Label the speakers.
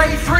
Speaker 1: say three.